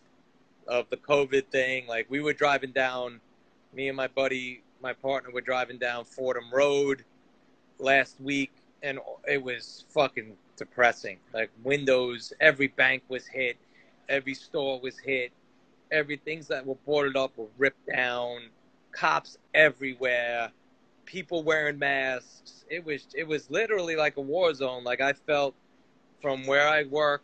of the COVID thing. Like we were driving down, me and my buddy, my partner, were driving down Fordham Road last week, and it was fucking depressing. Like windows, every bank was hit every store was hit. Every things that were boarded up were ripped down. Cops everywhere. People wearing masks. It was it was literally like a war zone. Like I felt from where I work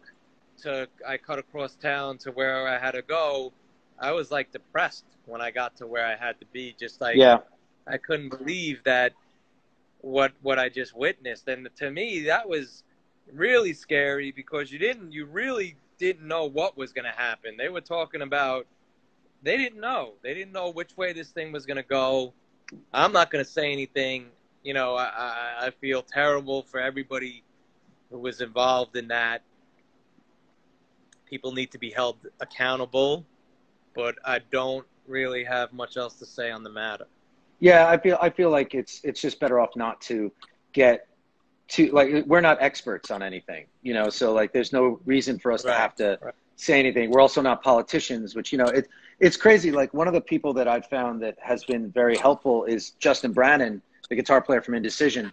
to I cut across town to where I had to go. I was like depressed when I got to where I had to be. Just like Yeah. I couldn't believe that what what I just witnessed, and to me that was really scary because you didn't you really didn't know what was going to happen. They were talking about they didn't know they didn't know which way this thing was going to go. I'm not going to say anything. You know, I, I I feel terrible for everybody who was involved in that. People need to be held accountable, but I don't really have much else to say on the matter. Yeah, I feel I feel like it's it's just better off not to get to like we're not experts on anything, you know. So like, there's no reason for us Right, to have to right. say anything. We're also not politicians, which you know it it's crazy. Like one of the people that I've found that has been very helpful is Justin Brannan, the guitar player from Indecision,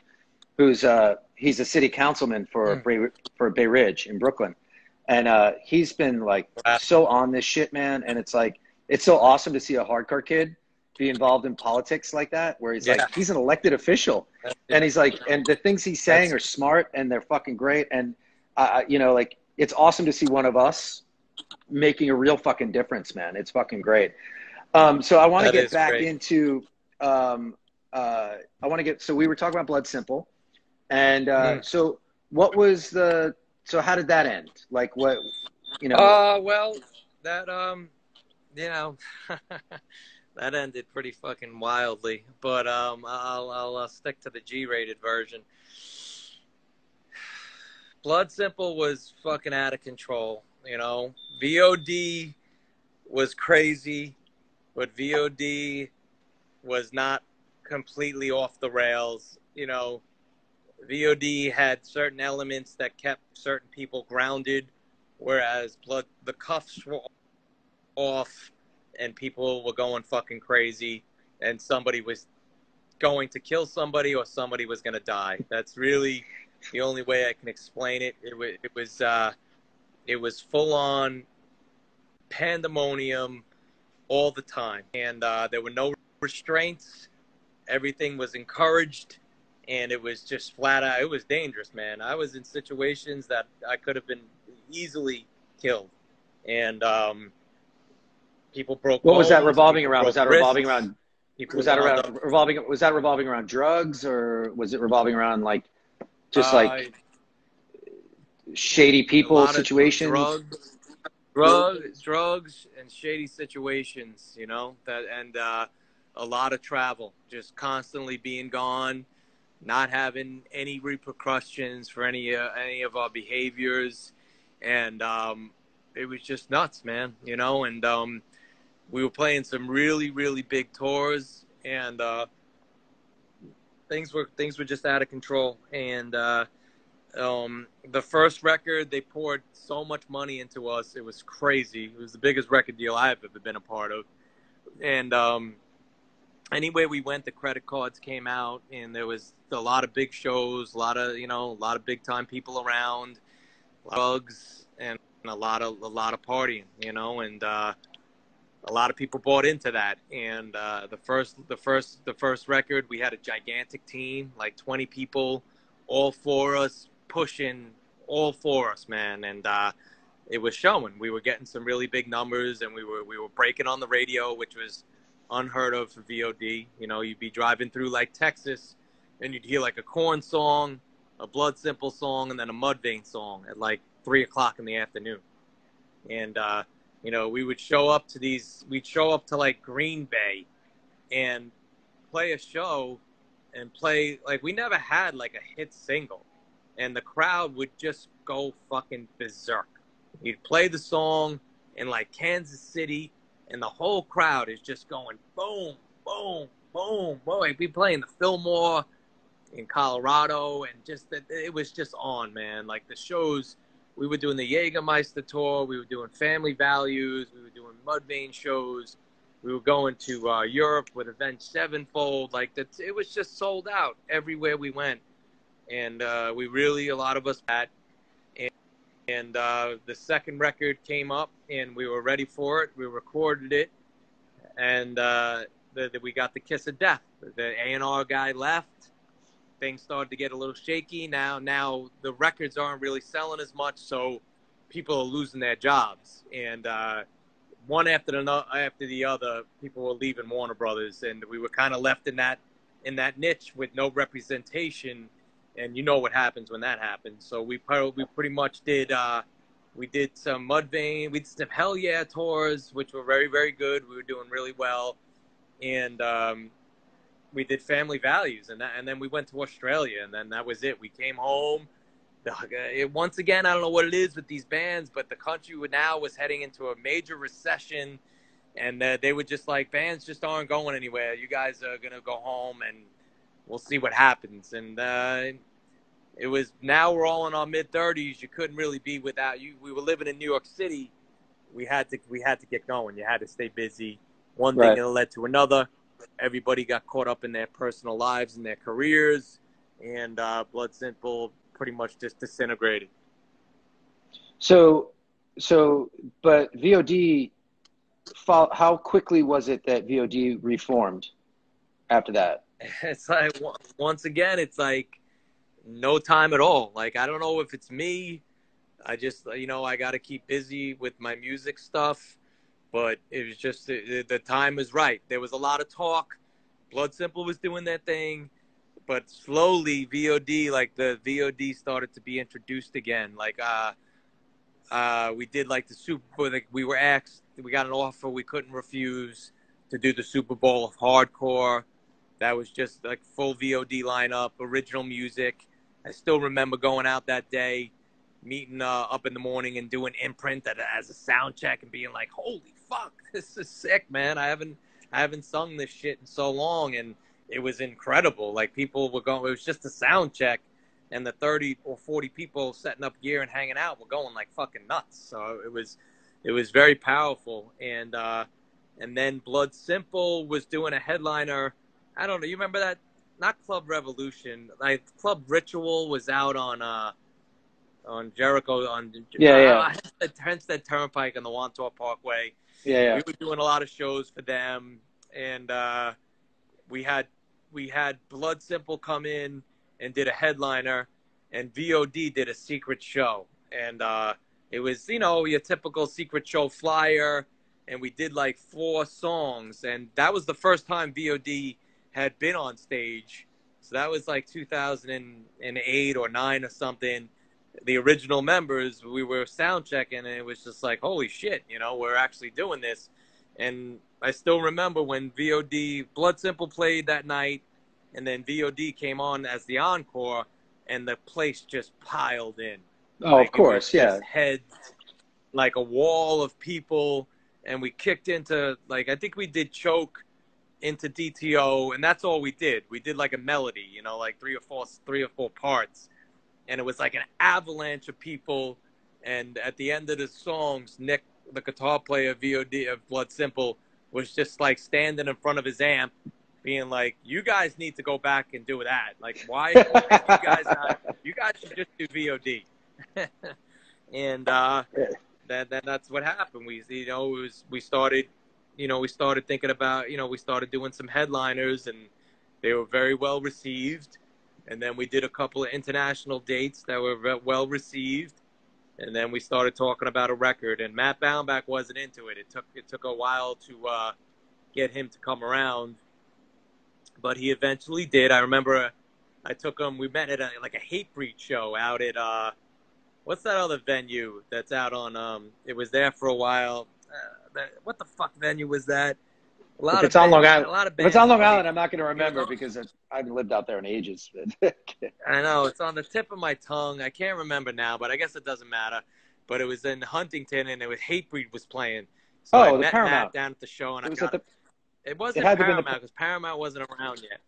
who's uh he's a city councilman for Mm. Bay, for Bay Ridge in Brooklyn, and uh he's been like Wow. so on this shit, man. And it's like it's so awesome to see a hardcore kid be involved in politics like that, where he's Yeah. like he's an elected official, and he's like, and the things he's saying are smart and they're fucking great, and uh, you know, like it's awesome to see one of us making a real fucking difference, man. It's fucking great. Um, so I want to get back great. into. Um, uh, I want to get. So we were talking about Blood Simple, and uh, Mm. so what was the? So how did that end? Like what? You know. Uh, well, that um, you know, that ended pretty fucking wildly. But um, I'll I'll uh, stick to the G-rated version. Blood Simple was fucking out of control. You know, VOD was crazy, but VOD was not completely off the rails. You know, VOD had certain elements that kept certain people grounded whereas blood the cuffs were off and people were going fucking crazy and somebody was going to kill somebody or somebody was going to die. That's really the only way i can explain it. It was it was uh it was full on pandemonium all the time. And uh there were no restraints. Everything was encouraged and it was just flat out it was dangerous man. I was in situations that i could have been easily killed. And um people broke what was that revolving around? Was that revolving wrists, around? people Was that around up- revolving? Was that revolving around drugs, or was it revolving around like just uh, like shady people situations? drugs, drugs, drugs, and shady situations. You know that, and uh, a lot of travel, just constantly being gone, not having any repercussions for any uh, any of our behaviors, and um, it was just nuts, man. You know, and um, we were playing some really, really big tours, and uh, things were things were just out of control, and. Uh, um, the first record they poured so much money into us it was crazy it was the biggest record deal i've ever been a part of and um, anywhere we went the credit cards came out and there was a lot of big shows a lot of you know a lot of big time people around drugs and a lot of a lot of partying you know and uh, a lot of people bought into that. And uh, the first the first the first record we had a gigantic team like 20 people all for us pushing all for us man. And uh, it was showing. We were getting some really big numbers and we were we were breaking on the radio which was unheard of for vod you know you'd be driving through like texas and you'd hear like a Korn song a blood simple song and then a mudvayne song at like three o'clock in the afternoon. And uh, you know we would show up to these we'd show up to like green bay and play a show and play like we never had like a hit single. And the crowd would just go fucking berserk. You'd play the song in like kansas city and the whole crowd is just going boom boom boom boom. Like we playing the fillmore in colorado and just that it was just on man. Like the shows we were doing the Jägermeister tour. We were doing Family Values. We were doing Mudvayne shows. We were going to uh, Europe with Avenged Sevenfold. Like that, it was just sold out everywhere we went, and uh, we really a lot of us at. And, and uh, the second record came up, and we were ready for it. We recorded it, and uh, the, the, we got the kiss of death. The A and R guy left things started to get a little shaky. Now, now the records aren't really selling as much, so people are losing their jobs, and uh, one after the after the other, people were leaving Warner Brothers, and we were kind of left in that in that niche with no representation. And you know what happens when that happens. So we we pretty much did. Uh, we did some Mudvayne. We did some Hell Yeah tours, which were very very good. We were doing really well, and um, we did Family Values, and that, and then we went to Australia, and then that was it. We came home. It, once again, I don't know what it is with these bands, but the country now was heading into a major recession, and uh, they were just like, bands just aren't going anywhere. You guys are gonna go home, and we'll see what happens. And uh, it was now we're all in our mid thirties. You couldn't really be without you. We were living in New York City. We had to we had to get going. You had to stay busy. One Right. thing led to another. Everybody got caught up in their personal lives and their careers, and uh, Blood Simple pretty much just disintegrated. So, so, but VOD, how quickly was it that VOD reformed after that? It's like once again, it's like no time at all. Like I don't know if it's me. I just you know I got to keep busy with my music stuff, but it was just the, the time was right. There was a lot of talk. Blood Simple was doing that thing, but slowly VOD like the VOD started to be introduced again. Like uh, uh, we did like the Super Bowl. Like we were asked, we got an offer we couldn't refuse to do the Super Bowl of hardcore. That was just like full VOD lineup, original music. I still remember going out that day, meeting uh, up in the morning and doing imprint as a sound check and being like, "Holy fuck, this is sick, man! I haven't I haven't sung this shit in so long," and it was incredible. Like people were going, it was just a sound check, and the thirty or forty people setting up gear and hanging out were going like fucking nuts. So it was it was very powerful, and uh, and then Blood Simple was doing a headliner. I don't know. You remember that? Not Club Revolution. Like Club Ritual was out on uh on Jericho on Yeah, yeah. uh, Hempstead Turnpike on the Wantagh Parkway. Yeah, yeah. We were doing a lot of shows for them, and uh, we had we had Blood Simple come in and did a headliner, and VOD did a secret show, and uh, it was you know your typical secret show flyer, and we did like four songs, and that was the first time VOD had been on stage. So that was like 2008 or nine or something. The original members, we were sound checking, and it was just like, holy shit, you know, we're actually doing this. And I still remember when VOD Blood Simple played that night, and then VOD came on as the encore, and the place just piled in. Oh, Like, of course, yeah. Heads, like a wall of people, and we kicked into like I think we did choke into DTO, and that's all we did. We did like a melody, you know, like three or four, three or four parts, and it was like an avalanche of people. And at the end of the songs, Nick, the guitar player of VOD of Blood Simple, was just like standing in front of his amp, being like, "You guys need to go back and do that. Like, why, why you guys not? You guys should just do VOD." and uh, then then that's what happened. We you know it was we started you know we started thinking about you know we started doing some headliners and they were very well received. And then we did a couple of international dates that were well received. And then we started talking about a record. And Matt Baumbach wasn't into it. It took it took a while to uh, get him to come around, but he eventually did. I remember I took him. We met at a, like a Hatebreed show out at uh, what's that other venue that's out on? Um, it was there for a while. Uh, what the fuck venue was that? A lot If it's on Long Island, a lot of if it's on Long. Island, I'm not going to remember because I haven't lived out there in ages. I know it's on the tip of my tongue. I can't remember now, but I guess it doesn't matter. But it was in Huntington, and it was Hatebreed was playing. So Oh, I the met Paramount. Matt down at the show, and it I was got the, it wasn't it had to be the- Paramount because Paramount wasn't around yet.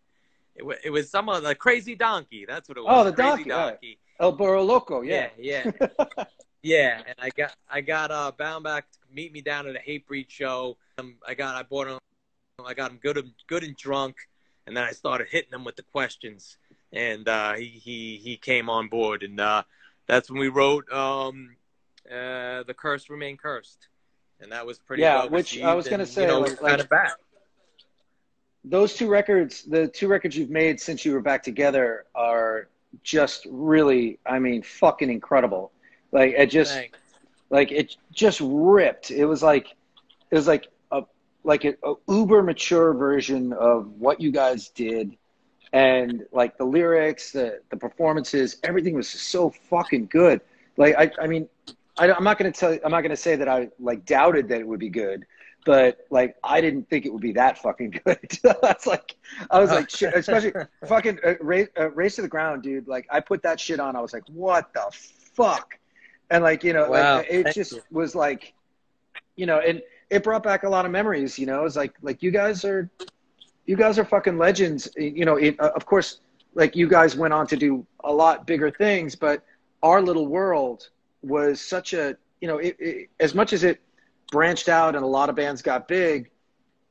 It, it was some of the Crazy Donkey. That's what it was. Oh, the Crazy Donkey, all right. Donkey. El Burro Loco. Yeah, Yeah. yeah, yeah. And I got I got uh Baumbach to meet me down at a Hatebreed show. Um, I got I bought him. I got him good and good and drunk, and then I started hitting him with the questions, and uh, he he he came on board, and uh, that's when we wrote um, uh, the curse remain cursed, and that was pretty Yeah, well which I was gonna and, say, you know, like- kind of back. Those two records, the two records you've made since you were back together, are just really, I mean, fucking incredible. Like it just, Thanks. like it just ripped. It was like, it was like like a, a uber mature version of what you guys did and like the lyrics the the performances everything was so fucking good like i i mean I, i'm not going to tell you, i'm not going to say that i like doubted that it would be good but like I didn't think it would be that fucking good. That's like I was like, shit, especially fucking uh, race, uh, race to the ground, dude. Like I put that shit on, I was like, what the fuck? And like you know, Wow. like it just you. was like, you know, and it brought back a lot of memories. You know, it's like like you guys are, you guys are fucking legends. You know, it, uh, of course, like you guys went on to do a lot bigger things, but our little world was such a you know, it, it, as much as it branched out and a lot of bands got big,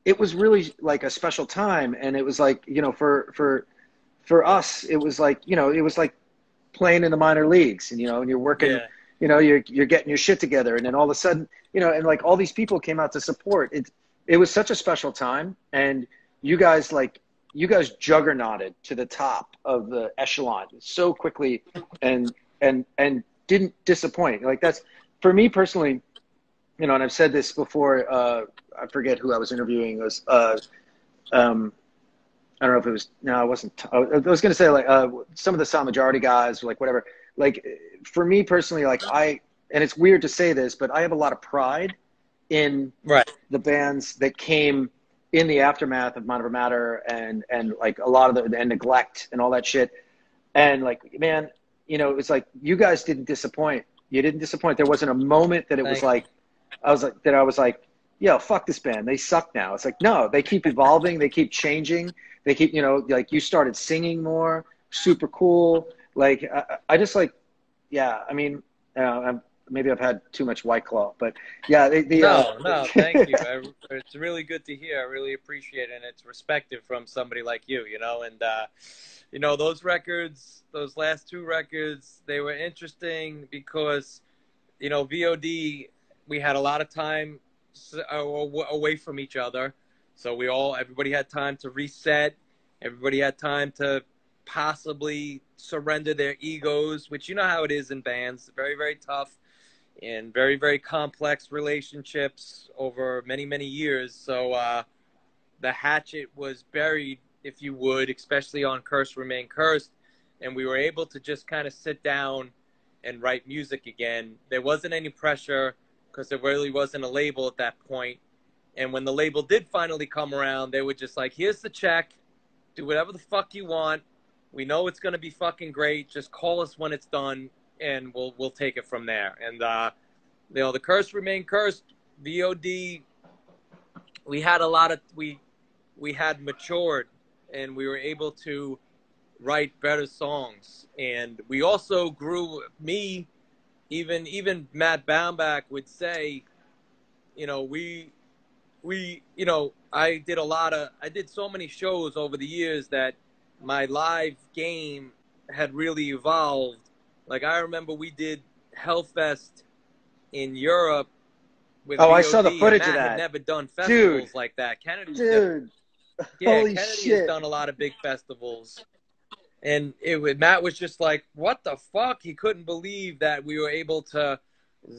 it was really like a special time. And it was like, you know, for, for, for us, it was like, you know, it was like playing in the minor leagues and, you know, and you're working, Yeah. You know, you're, you're getting your shit together. And then all of a sudden, you know, and like all these people came out to support it. It was such a special time. And you guys like, you guys juggernauted to the top of the echelon so quickly and, and, and didn't disappoint. Like that's, for me personally, you know, and I've said this before. Uh, I forget who I was interviewing. It was uh, um, I don't know if it was. No, I wasn't. I was going to say like uh, some of the Silent Majority guys, like whatever. Like for me personally, like I, and it's weird to say this, but I have a lot of pride in Right. the bands that came in the aftermath of Mind Over Matter and and like a lot of the and neglect and all that shit. And like, man, you know, it's like you guys didn't disappoint. You didn't disappoint. There wasn't a moment that it was like, I was like, that I was like, yo, fuck this band. They suck now. It's like, no, they keep evolving. They keep changing. They keep, you know, like you started singing more, super cool. Like, I, I just like, yeah, I mean, uh, I'm, maybe I've had too much White Claw, but yeah, they, No, uh, no, thank you. I, it's really good to hear. I really appreciate it, and it's respected from somebody like you, you know. And uh, you know, those records, those last two records, they were interesting because, you know, VOD, we had a lot of time away from each other, so we all, everybody had time to reset. Everybody had time to possibly surrender their egos, which you know how it is in bands. Very, very tough and very very complex relationships over many many years. So uh the hatchet was buried if you would especially on curse remain cursed. And we were able to just kind of sit down and write music again. There wasn't any pressure because there really wasn't a label at that point. and when the label did finally come around they were just like here's the check. Do whatever the fuck you want we know it's going to be fucking great just call us when it's done and we'll we'll take it from there. And uh, you know, the curse remained cursed. VOD, we had a lot of we we had matured, and we were able to write better songs. And we also grew. Me, even even Matt Baumbach would say, you know, we we you know I did a lot of I did so many shows over the years that my live game had really evolved. Like I remember we did Hellfest in Europe with Oh, I saw the VOD, footage of that. Had never done festivals Dude. like that. Kennedy's never, dude, yeah, holy Kennedy shit. has done a lot of big festivals. And it Matt was just like, "What the fuck?" He couldn't believe that we were able to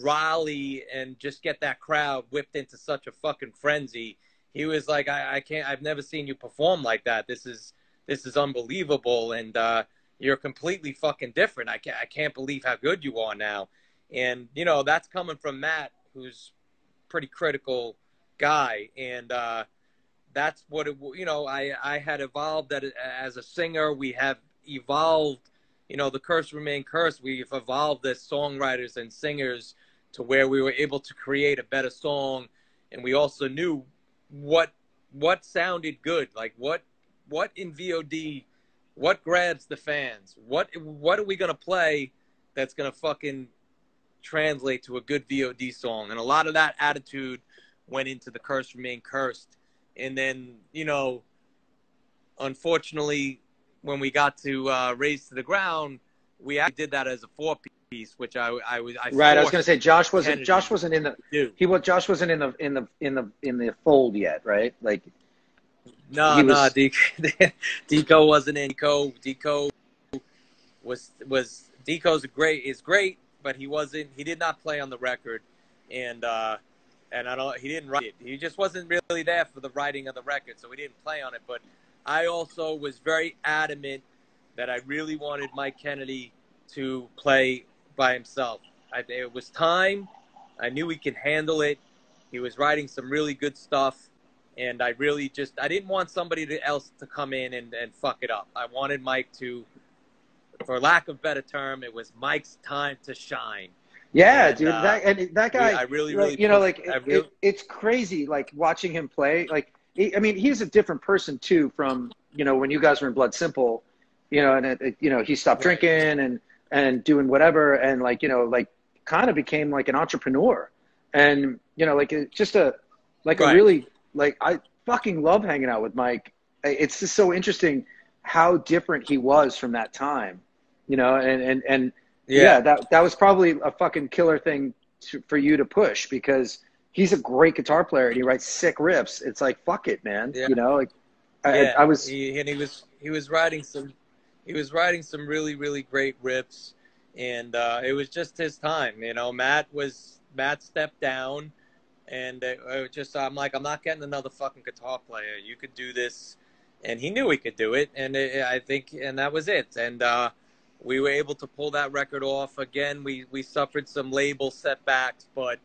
rally and just get that crowd whipped into such a fucking frenzy. He was like, "I, I can't. I've never seen you perform like that. This is this is unbelievable, and uh, you're completely fucking different. I can't. I can't believe how good you are now." And you know, that's coming from Matt, who's pretty critical guy, and uh, that's what it. You know, I I had evolved that as a singer. We have evolved. You know, the curse remain cursed. We've evolved as songwriters and singers to where we were able to create a better song, and we also knew what what sounded good. Like what what in VOD, what grabs the fans? What what are we gonna play that's gonna fucking translate to a good VOD song? And a lot of that attitude went into the curse remain cursed. And then, you know, unfortunately, when we got to uh, Razed to the Ground, we actually did that as a four piece, which I, I was I Right, I was going to say Josh wasn't Kennedy Josh wasn't in the he was Josh wasn't in the in the in the in the fold yet, right? Like No, no, was- Deco, Deco wasn't in. Deco, Deco was was Deco's great is great, but he wasn't. He did not play on the record, and uh, and I don't. He didn't write it. He just wasn't really there for the writing of the record, so he didn't play on it. But I also was very adamant that I really wanted Mike Kennedy to play by himself. I, it was time. I knew he could handle it. He was writing some really good stuff, and I really just I didn't want somebody else to come in and, and fuck it up. I wanted Mike to, for lack of better term, it was Mike's time to shine. Yeah, And, dude. uh, that and that guy. I really, really, you know, like it, really- it, it's crazy, like watching him play. Like, he, I mean, he's a different person too from you know when you guys were in Blood Simple, you know, and it, you know he stopped Right. drinking and and doing whatever, and like you know, like kind of became like an entrepreneur, and you know, like it, just a like a really like I fucking love hanging out with Mike. It's just so interesting how different he was from that time, you know, and and and yeah. that that was probably a fucking killer thing to, for you to push because he's a great guitar player and he writes sick riffs. It's like fuck it, man. Yeah. You know, like I, yeah, I was he, and he was he was writing some he was writing some really really great riffs and uh, it was just his time you know matt was matt stepped down and was just i'm like i'm not getting another fucking guitar player. You could do this. And he knew he could do it. And it, i think and that was it. And uh, we were able to pull that record off. Again we we suffered some label setbacks but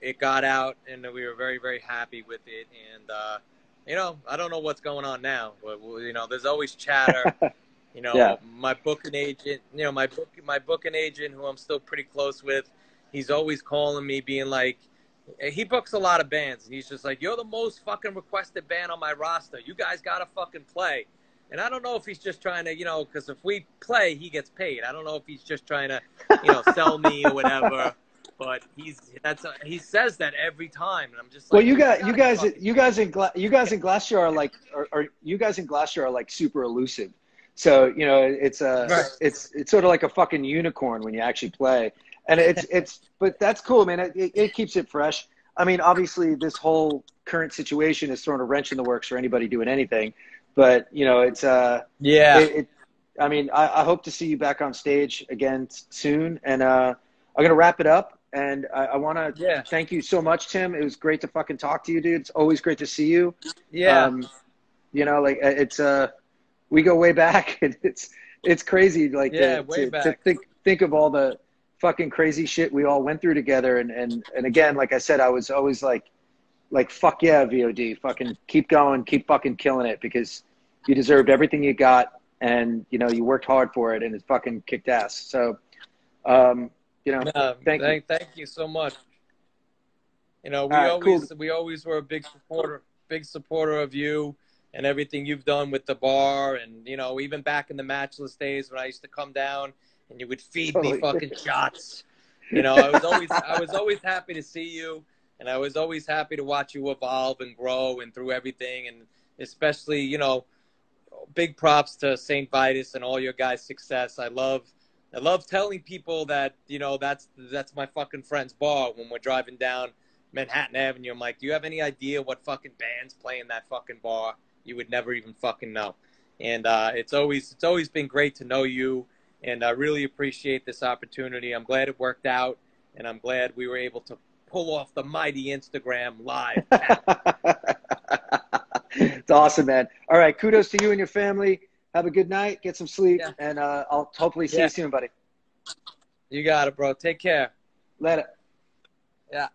it got out and we were very very happy with it. And uh, you know, I don't know what's going on now, but you know, there's always chatter. You know, Yeah. my booking agent, you know, my book, my booking agent, who I'm still pretty close with, he's always calling me, being like, he books a lot of bands, and he's just like, "You're the most fucking requested band on my roster. You guys gotta fucking play." And I don't know if he's just trying to, you know, because if we play, he gets paid. I don't know if he's just trying to, you know, sell me or whatever. But he's that's a, he says that every time, and I'm just like, well, you got you guys you guys in Gla- you guys in Glacier are like are, are you guys in Glacier are like super elusive. So you know it's a Right. it's it's sort of like a fucking unicorn when you actually play, and it's it's but that's cool, man. It, it, it keeps it fresh. I mean, obviously, this whole current situation is throwing a wrench in the works for anybody doing anything, but you know it's uh yeah. it, it, I mean, I, I hope to see you back on stage again soon. And uh, I'm gonna wrap it up. And I, I want to Yeah. thank you so much, Tim. It was great to fucking talk to you, dude. It's always great to see you. Yeah. Um, you know, like uh, it's uh, we go way back, and it's it's crazy, like Yeah, to, way to, to think think of all the fucking crazy shit we all went through together. And and and again, like I said, I was always like like fuck yeah, VOD, fucking keep going, keep fucking killing it because you deserved everything you got, and you know you worked hard for it, and it fucking kicked ass. So, um, you know, No, thank you. thank, thank you so much. You know, we right, always we always were a big supporter, big supporter of you and everything you've done with the bar, and you know, even back in the matchless days when I used to come down and you would feed me fucking shots. You know, I was always I was always happy to see you, and I was always happy to watch you evolve and grow and through everything, and especially you know, big props to Saint Vitus and all your guys' success. I love. I love telling people that you know that's that's my fucking friend's bar when we're driving down Manhattan Avenue. I'm like, do you have any idea what fucking bands play in that fucking bar? You would never even fucking know. And uh, it's always it's always been great to know you, and I really appreciate this opportunity. I'm glad it worked out, and I'm glad we were able to pull off the mighty Instagram live. it's awesome, man. All right, kudos to you and your family. Have a good night. Get some sleep, Yeah. and uh, I'll hopefully see Yeah. you soon, buddy. you got it, bro. Take care. Later. Yeah.